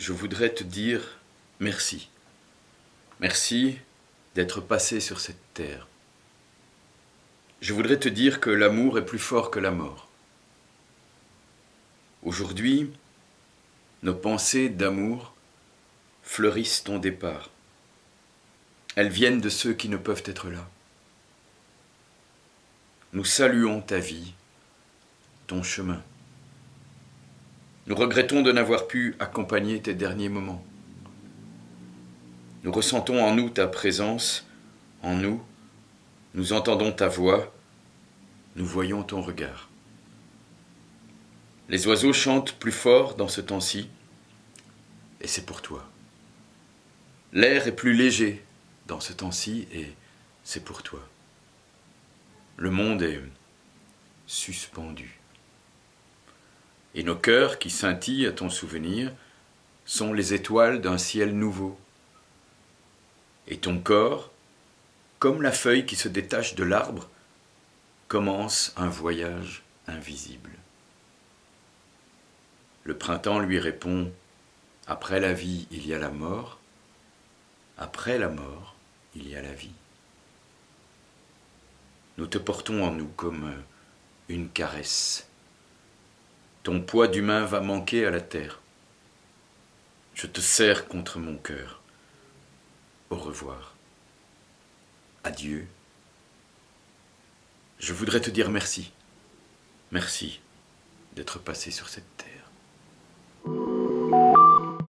je voudrais te dire merci. Merci d'être passé sur cette terre. Je voudrais te dire que l'amour est plus fort que la mort. Aujourd'hui, nos pensées d'amour fleurissent ton départ. Elles viennent de ceux qui ne peuvent être là. Nous saluons ta vie, ton chemin. Nous regrettons de n'avoir pu accompagner tes derniers moments. Nous ressentons en nous ta présence, en nous, nous entendons ta voix, nous voyons ton regard. Les oiseaux chantent plus fort dans ce temps-ci, et c'est pour toi. L'air est plus léger dans ce temps-ci, et c'est pour toi. Le monde est suspendu. Et nos cœurs qui scintillent à ton souvenir sont les étoiles d'un ciel nouveau. Et ton corps, comme la feuille qui se détache de l'arbre, commence un voyage invisible. Le printemps lui répond Après la vie, il y a la mort. Après la mort, il y a la vie. Nous te portons en nous comme une caresse ton poids d'humain va manquer à la terre. Je te serre contre mon cœur. Au revoir. Adieu. Je voudrais te dire merci. Merci d'être passé sur cette terre.